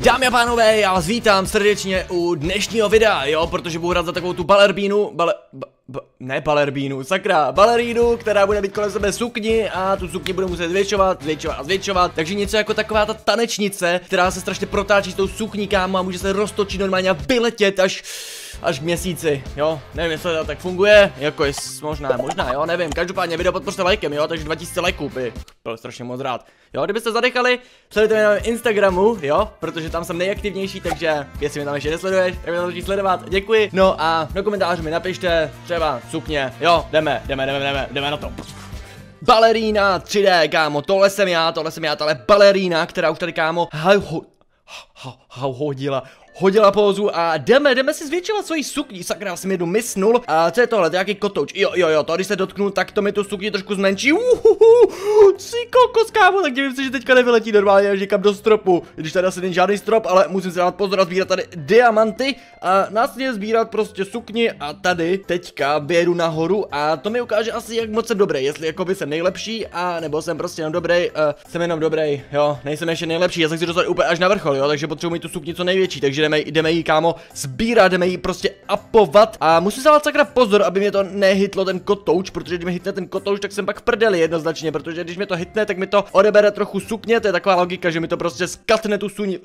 Dámy a pánové, já vás vítám srdečně u dnešního videa, jo, protože budu hrát za takovou tu balerbínu, bale, ba, ba, ne balerbínu, sakra, balerínu, která bude být kolem sebe sukni a tu sukni budu muset zvětšovat, zvětšovat a zvětšovat, takže něco jako taková ta tanečnice, která se strašně protáčí s tou sukní kámo a může se roztočit normálně a vyletět až až k měsíci, jo, nevím, jestli to tak funguje, jako je možná, možná, jo, nevím, každopádně video podpořte lajkem, jo, takže 2000 lajků by byl strašně moc rád, jo, kdybyste zadechali, sledujte mě na Instagramu, jo, protože tam jsem nejaktivnější, takže jestli mě tam ještě nesleduješ, tak mě tam sledovat, děkuji, no a do komentářů mi napište, třeba sukně, jo, jdeme, jdeme, jdeme, jdeme, jdeme na to. Balerína 3D, kámo, tohle jsem já, tohle jsem já, tohle balerína, která už tady, kámo, hau, ho, ho, hodila, hodila pózu a jdeme, jdeme si zvětšovat svoji sukni, sakra, jsem jednu misnul. A co je tohle, to je nějaký kotouč, jo, jo, jo, to když se dotknu, tak to mi tu sukni trošku zmenší, uhuhu, si kokos, kámo, tak divím se, že teďka nevyletí normálně až někam do stropu, když tady asi není žádný strop, ale musím se dát pozor a sbírat tady diamanty a následně sbírat prostě sukni a tady teďka vědu nahoru a to mi ukáže asi, jak moc jsem dobrý, jestli jako by jsem nejlepší a nebo jsem prostě jenom dobrý, uh, jsem jenom dobrý, jo, nejsem ještě nejlepší, já jsem si dostal úplně až na vrchol, jo, takže potřebuji mít tu sukni co největší, takže jdeme, jdeme jí kámo sbírat, jdeme jí prostě apovat. A musím se dát sakra pozor, aby mě to nehytlo ten kotouč, protože když mi hitne ten kotouč, tak jsem pak v prdeli jednoznačně, protože když mi to hitne, tak mi to odebere trochu sukně, to je taková logika, že mi to prostě skatne tu suni,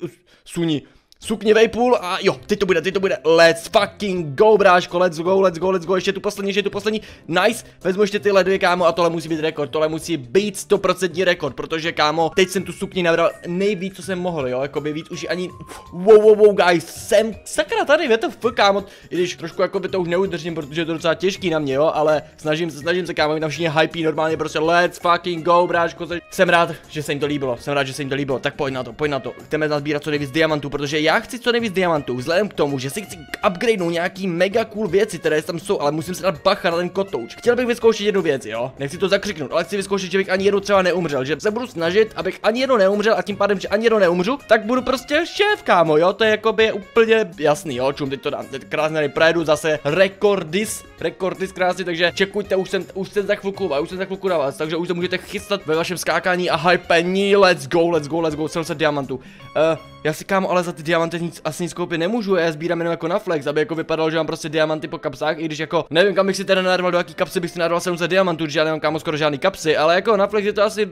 suni, Sukně vejpůl a jo, teď to bude, teď to bude, let's fucking go, bráško, let's go, let's go, let's go, ještě tu poslední, ještě tu poslední, nice, vezmu ještě tyhle dvě, kámo, a tohle musí být rekord, tohle musí být 100% rekord, protože, kámo, teď jsem tu sukni nabral nejvíc, co jsem mohl, jo, jako by víc už ani, wow, wow, wow, guys, jsem, sakra, tady, to f, kámo, i když trošku jako by to už neudržím, protože je to docela těžký na mě, jo, ale snažím se, snažím se, kámo, tam všichni hypí, normálně prostě, let's fucking go, bráško, jsem rád, že se jim to líbilo, jsem rád, že se jim to líbilo, tak pojď na to, pojď na to, chceme nazbírat co nejvíc diamantů, protože já chci co nejvíc diamantů, vzhledem k tomu, že si chci upgradenout nějaký mega cool věci, které tam jsou, ale musím si dát bacha na ten kotouč. Chtěl bych vyzkoušet jednu věc, jo? Nechci to zakřiknout, ale chci vyzkoušet, že bych ani jednou třeba neumřel, že se budu snažit, abych ani jednou neumřel a tím pádem, že ani jednou neumřu, tak budu prostě šéf, kámo, jo? To je jako by úplně jasný, jo? Čum, teď to dám, teď krásně projedu zase rekordis, rekordis krásně, takže čekujte, už jsem, už jsem za chvilku, už jsem za chvilku na vás, takže už to můžete chystat ve vašem skákání a hypení, let's go, let's go, let's go, celé diamantů. Uh, já si kámo, ale za ty diamanty nic, asi nic koupit nemůžu, já sbírám jenom jako na flex, aby jako vypadalo, že mám prostě diamanty po kapsách, i když jako nevím, kam bych si teda narval, do jaký kapsy bych si narval 700 diamantů, když já nemám kámo skoro žádný kapsy, ale jako na flex je to asi,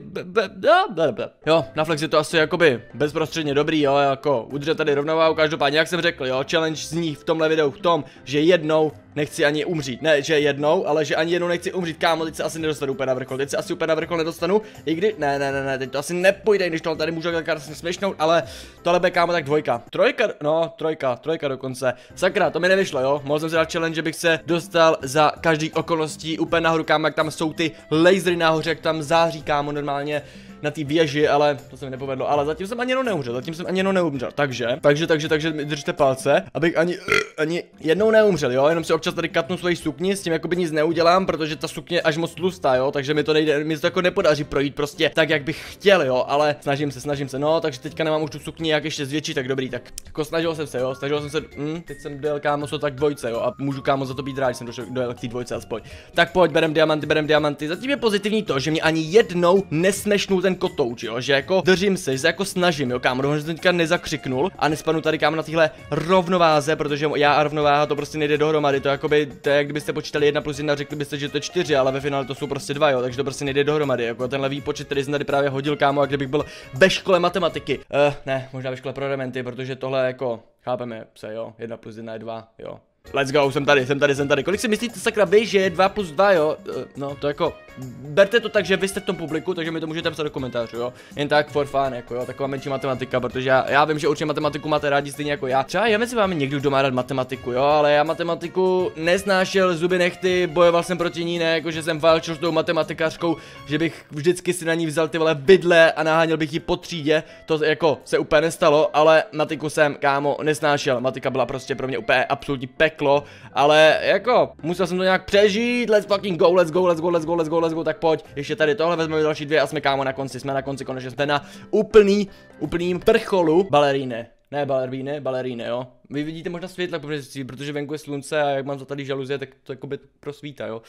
jo, na flex je to asi jakoby bezprostředně dobrý, jo, jako udržet tady rovnováhu, každopádně, jak jsem řekl, jo, challenge zní v tomhle videu v tom, že jednou nechci ani umřít. Ne, že jednou, ale že ani jednou nechci umřít. Kámo, teď se asi nedostanu úplně na vrchol. Teď se asi úplně na vrchol nedostanu. I kdy, ne, ne, ne, ne, teď to asi nepůjde, když to tady můžu takhle směšnout, ale tohle bude kámo tak dvojka. Trojka, no, trojka, trojka dokonce. Sakra, to mi nevyšlo, jo. Mohl jsem si dát challenge, že bych se dostal za každých okolností úplně nahoru, kámo, jak tam jsou ty lasery nahoře, jak tam září, kámo, normálně na té věži, ale to se mi nepovedlo. Ale zatím jsem ani jenom neumřel, zatím jsem ani jenom neumřel. Takže, takže, takže, takže držte palce, abych ani, ani jednou neumřel, jo. Jenom si občas tady katnu svoji sukni, s tím jako by nic neudělám, protože ta sukně až moc tlustá, jo. Takže mi to nejde, mi to jako nepodaří projít prostě tak, jak bych chtěl, jo. Ale snažím se, snažím se, no, takže teďka nemám už tu sukni jak ještě zvětšit, tak dobrý, tak jako snažil jsem se, jo. Snažil jsem se, hm, teď jsem dojel kámo, so tak dvojce, jo. A můžu kámo za to být rád, jsem došel, dojel k té dvojce aspoň. Tak pojď, berem diamanty, berem diamanty. Zatím je pozitivní to, že mě ani jednou nesmešnul ten kotouč, jo, že jako držím se, že se jako snažím, jo, kámo, že teďka nezakřiknul a nespanu tady kámo na téhle rovnováze, protože já a rovnováha to prostě nejde dohromady, to jakoby, to je jak kdybyste počítali 1 plus 1, řekli byste, že to je 4, ale ve finále to jsou prostě 2, jo, takže to prostě nejde dohromady, jako tenhle výpočet, který jsem tady právě hodil, kámo, a kdybych byl ve škole matematiky, uh, ne, možná ve škole pro elementy, protože tohle jako, chápeme se, jo, 1 plus 1 je 2, jo, Let's go, jsem tady, jsem tady, jsem tady. Kolik si myslíte sakra vy, že je 2 plus 2, jo? Eh, no, to jako, berte to tak, že vy jste v tom publiku, takže mi to můžete psat do komentářů, jo? Jen tak for fun, jako jo, taková menší matematika, protože já, já vím, že určitě matematiku máte rádi stejně jako já. Třeba já si vám někdo doma rád matematiku, jo, ale já matematiku nesnášel, zuby nechty, bojoval jsem proti ní, ne, jako že jsem válčil s tou matematikářkou, že bych vždycky si na ní vzal ty vole bydle a naháněl bych ji po třídě, to jako se úplně nestalo, ale matiku jsem, kámo, nesnášel, matika byla prostě pro mě úplně absolutní pek peklo, ale jako, musel jsem to nějak přežít, let's fucking go, let's go, let's go, let's go, let's go, let's go, tak pojď, ještě tady tohle vezmeme další dvě a jsme kámo na konci, jsme na konci, konečně jsme na úplný, úplným prcholu baleríny. Ne baleríny, baleríny, jo. Vy vidíte možná světla, protože venku je slunce a jak mám za tady žaluzie, tak to jako by prosvítá, jo.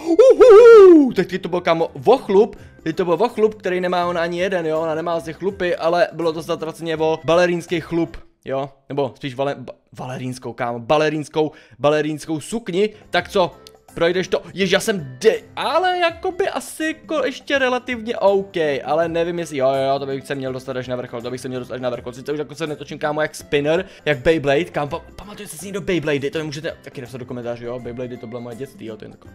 Uhuhu, teď to byl kámo vochlup, teď to byl vochlup, který nemá on ani jeden, jo, ona nemá těch chlupy, ale bylo to zatraceně o balerínský chlup, jo, nebo spíš vale, ba, valerínskou, kámo, balerínskou, balerínskou sukni, tak co, projdeš to, jež já jsem de, ale jakoby asi jako ještě relativně OK, ale nevím jestli, jo, jo, to bych se měl dostat až na vrchol, to bych se měl dostat až na vrchol, sice už jako se netočím kámo jak spinner, jak Beyblade, kámo, pamatujete si někdo Beyblade, to mi můžete taky napsat do komentářů, jo, Beyblade to bylo moje dětství, jo, to je takový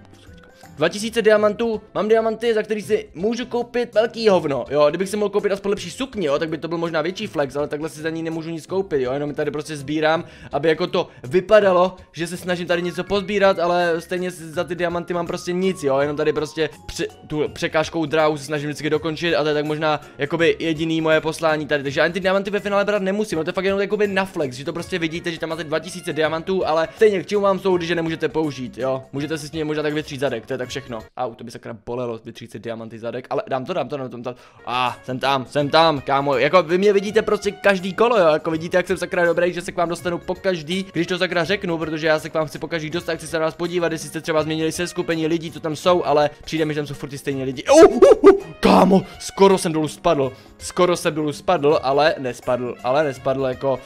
2000 diamantů, mám diamanty, za který si můžu koupit velký hovno, jo, kdybych si mohl koupit aspoň lepší sukni, jo, tak by to byl možná větší flex, ale takhle si za ní nemůžu nic koupit, jo, jenom tady prostě sbírám, aby jako to vypadalo, že se snažím tady něco pozbírat, ale stejně za ty diamanty mám prostě nic, jo, jenom tady prostě při, tu překážkou dráhu se snažím vždycky dokončit a to je tak možná jakoby jediný moje poslání tady, takže ani ty diamanty ve finále brát nemusím, no to je fakt jenom jakoby na flex, že to prostě vidíte, že tam máte 2000 diamantů, ale stejně k čemu vám jsou, že nemůžete použít, jo, můžete si s ním možná tak vytřít zadek, to je tak všechno. Au, to by sakra bolelo, vytřít si diamanty zadek, ale dám to, dám to, dám to, dám to. A, ah, jsem tam, jsem tam, kámo, jako vy mě vidíte prostě každý kolo, jo, jako vidíte, jak jsem sakra dobrý, že se k vám dostanu po každý, když to sakra řeknu, protože já se k vám chci po každý dostat, chci se na vás podívat, jestli jste třeba změnili se skupení lidí, co tam jsou, ale přijde mi, že tam jsou furt stejní lidi. Uh, uh, uh, kámo, skoro jsem dolů spadl, skoro jsem dolů spadl, ale nespadl, ale nespadl jako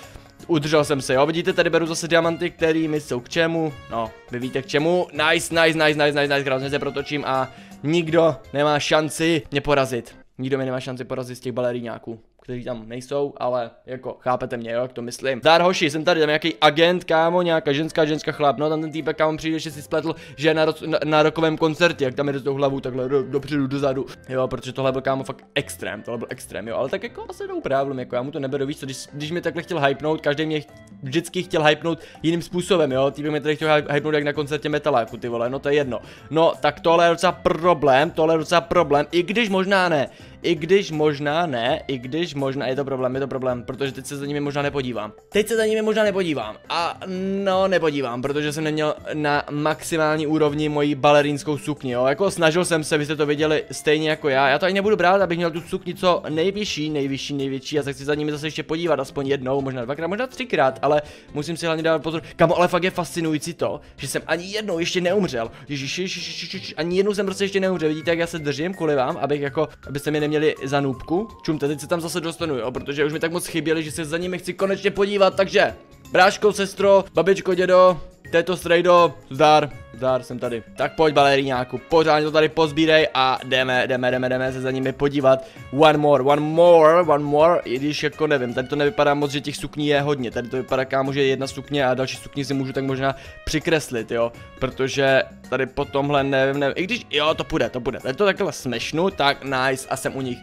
Udržel jsem se, jo, vidíte, tady beru zase diamanty, který mi jsou k čemu, no, vy víte k čemu, nice, nice, nice, nice, nice, nice, krásně se protočím a nikdo nemá šanci mě porazit, nikdo mi nemá šanci porazit z těch baleríňáků kteří tam nejsou, ale jako chápete mě, jo, jak to myslím. Zdár hoši, jsem tady, tam nějaký agent, kámo, nějaká ženská, ženská chlap, no tam ten týpek, kámo, přijde, že si spletl, že je na, ro na, na rokovém koncertě, jak tam jde tou hlavu takhle do, dopředu, dozadu, jo, protože tohle byl kámo fakt extrém, tohle byl extrém, jo, ale tak jako asi no problém, jako já mu to neberu, víc, když, když mi takhle chtěl hypnout, každý mě vždycky chtěl hypnout jiným způsobem, jo, týpek mě tady chtěl hypnout jak na koncertě metaláku, ty vole, no to je jedno. No, tak tohle je docela problém, tohle je docela problém, i když možná ne. I když možná ne, i když možná je to problém, je to problém, protože teď se za nimi možná nepodívám. Teď se za nimi možná nepodívám. A no, nepodívám, protože jsem neměl na maximální úrovni moji balerínskou sukni, jo. Jako snažil jsem se, vy jste to viděli stejně jako já. Já to ani nebudu brát, abych měl tu sukni co nejvyšší, nejvyšší, největší. Já se chci za nimi zase ještě podívat, aspoň jednou, možná dvakrát, možná třikrát, ale musím si hlavně dát pozor. Kamo, ale fakt je fascinující to, že jsem ani jednou ještě neumřel. Ježiš, ježiš, ježiš, ani jednou jsem prostě ještě neumřel. Vidíte, jak já se držím kvůli vám, abych jako, abyste mi za nůbku. Čumte, teď se tam zase dostanu, jo, protože už mi tak moc chyběli, že se za nimi chci konečně podívat, takže Bráško, sestro, babičko, dědo, této strejdo, zdar, zdar, jsem tady. Tak pojď baleríňáku, pořádně to tady pozbírej a jdeme, jdeme, jdeme, jdeme se za nimi podívat. One more, one more, one more, i když jako nevím, tady to nevypadá moc, že těch sukní je hodně, tady to vypadá kámo, že je jedna sukně a další sukni si můžu tak možná přikreslit, jo, protože tady po tomhle nevím, nevím, i když, jo, to půjde, to půjde, tady to takhle smešnu, tak nice a jsem u nich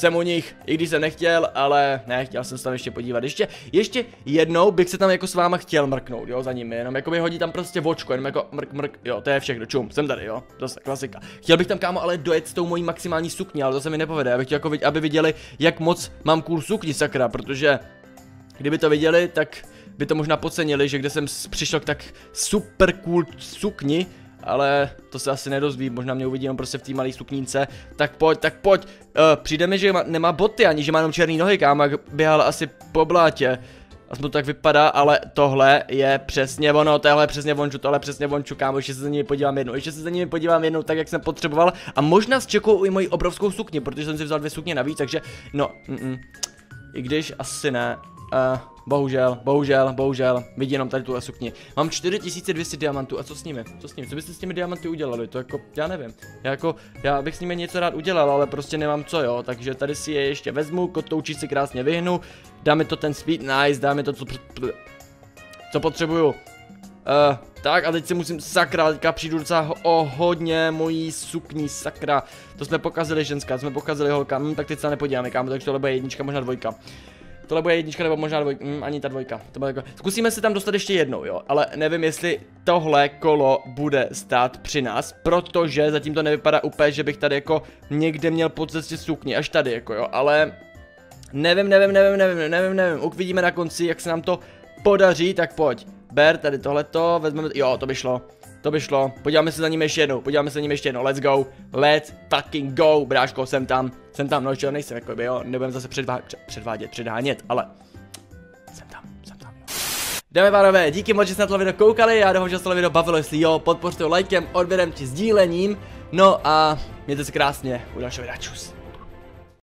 jsem u nich, i když jsem nechtěl, ale ne, chtěl jsem se tam ještě podívat. Ještě, ještě jednou bych se tam jako s váma chtěl mrknout, jo, za nimi, jenom jako mi hodí tam prostě vočko, jenom jako mrk, mrk, jo, to je všechno, čum, jsem tady, jo, to je klasika. Chtěl bych tam kámo ale dojet s tou mojí maximální sukní, ale to se mi nepovede, já bych chtěl jako, aby viděli, jak moc mám cool sukni, sakra, protože kdyby to viděli, tak by to možná podcenili, že kde jsem přišel k tak super cool sukni, ale to se asi nedozví, možná mě uvidí prostě v té malé suknínce. Tak pojď, tak pojď. Uh, přijde mi, že má, nemá boty ani, že má jenom černý nohy, kámo, běhal asi po blátě. Aspoň to tak vypadá, ale tohle je přesně ono, tohle je přesně vonču, tohle je přesně vonču, kámo, ještě se za nimi podívám jednou, ještě se za nimi podívám jednou tak, jak jsem potřeboval a možná s čekou i moji obrovskou sukni, protože jsem si vzal dvě sukně navíc, takže no, mm -mm. i když asi ne, uh, Bohužel, bohužel, bohužel, vidím jenom tady tuhle sukni. Mám 4200 diamantů a co s nimi? Co s nimi? Co byste s těmi diamanty udělali? To jako, já nevím. Já jako, já bych s nimi něco rád udělal, ale prostě nemám co, jo. Takže tady si je ještě vezmu, kotoučí si krásně vyhnu. Dáme to ten speed, nice, dáme to, co, co potřebuju. Uh, tak a teď si musím, sakra, teďka přijdu docela o hodně mojí sukní, sakra. To jsme pokazili ženská, jsme pokazili holka, hm, tak teď se nepodíváme, kámo, takže tohle bude jednička, možná dvojka. Tohle bude jednička nebo možná dvojka, mm, ani ta dvojka. To bude jako... Zkusíme se tam dostat ještě jednou, jo, ale nevím, jestli tohle kolo bude stát při nás, protože zatím to nevypadá úplně, že bych tady jako někde měl po cestě sukni, až tady jako jo, ale nevím, nevím, nevím, nevím, nevím, nevím, uvidíme na konci, jak se nám to podaří, tak pojď. Ber tady tohleto, vezmeme, jo, to by šlo. To by šlo. Podíváme se za ním ještě jednou. Podíváme se za ním ještě jednou. Let's go. Let's fucking go. Bráško, jsem tam. Jsem tam. No ještě nejsem, jako by jo. Nebudem zase předvá předvádět, předhánět, ale... Jsem tam, jsem tam, jo. Dámy pánové, díky moc, že jste na to video koukali, já doufám, že se to video bavilo, jestli jo, podpořte ho lajkem, odběrem či sdílením, no a mějte se krásně, u dalšího videa, čus.